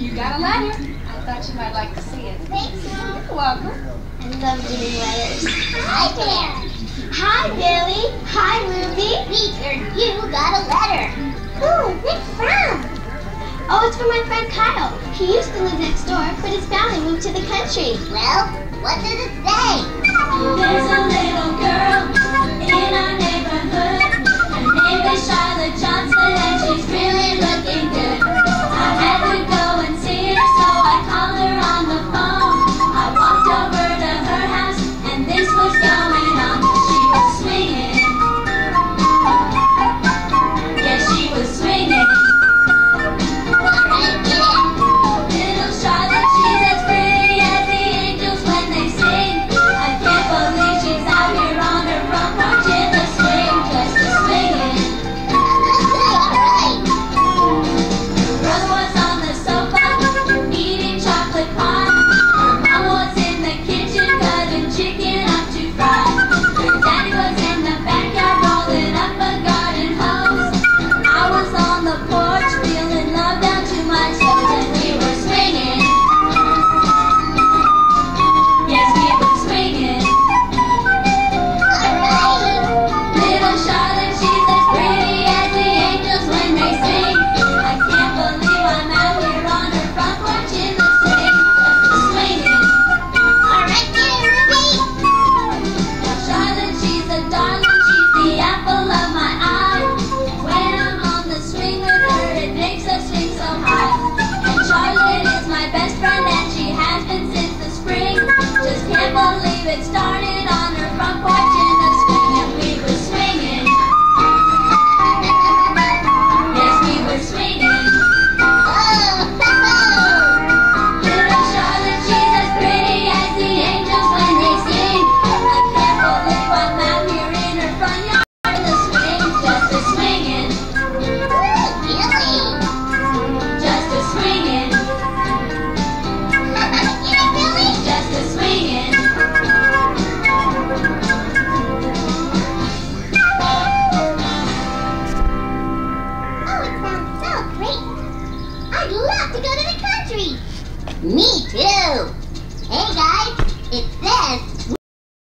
You got a letter. I thought you might like to see it. Thanks, Mom. You're welcome. I love getting letters. Hi there. Hi, Billy. Hi, Ruby. Peter, you got a letter. Oh, what's from? Oh, it's from my friend Kyle. He used to live next door, but his family moved to the country. Well, what does it say? and this was the Bye. Me too!